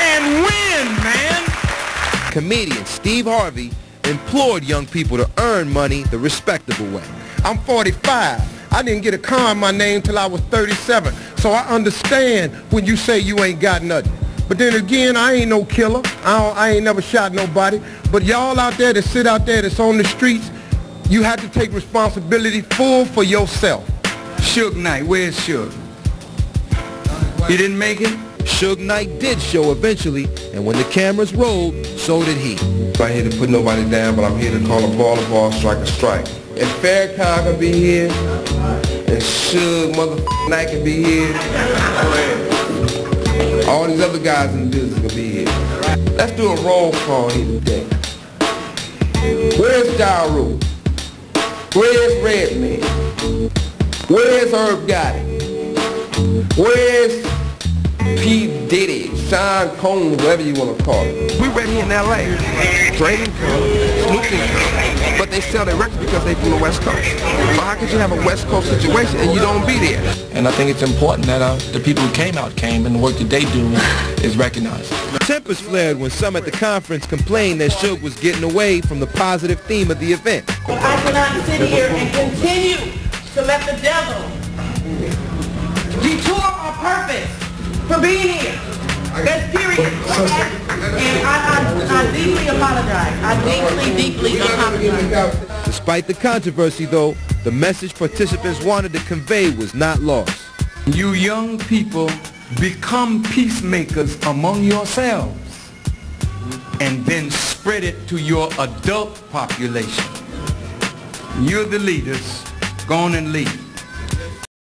and win, man. Comedian Steve Harvey implored young people to earn money the respectable way. I'm 45. I didn't get a car in my name till I was 37. So I understand when you say you ain't got nothing. But then again, I ain't no killer. I, don't, I ain't never shot nobody. But y'all out there that sit out there that's on the streets, you have to take responsibility full for yourself. Suge Knight, where's Suge? He didn't make it? Suge Knight did show eventually, and when the cameras rolled, so did he. I'm here to put nobody down, but I'm here to call a ball a ball, strike a strike. If Farrakhan can be here, and Suge motherfucking Knight can be here, all these other guys in the business can be here. Let's do a roll call here today. Where's Ja Rule? Where's Redman? Where's Irv Gotti? Where's P. Diddy, Sean Combs, whatever you want to call it. We right here in L.A. Dre didn't Snoop didn't but they sell their records because they from the West Coast. So how could you have a West Coast situation and you don't be there? And I think it's important that uh, the people who came out came and the work that they do is recognized. Tempers flared when some at the conference complained that Suge was getting away from the positive theme of the event. But I cannot sit here and continue to let the devil for being here. That's period. And I, I, I deeply apologize. I deeply, deeply apologize. Despite the controversy, though, the message participants wanted to convey was not lost. You young people become peacemakers among yourselves and then spread it to your adult population. You're the leaders. Go on and lead.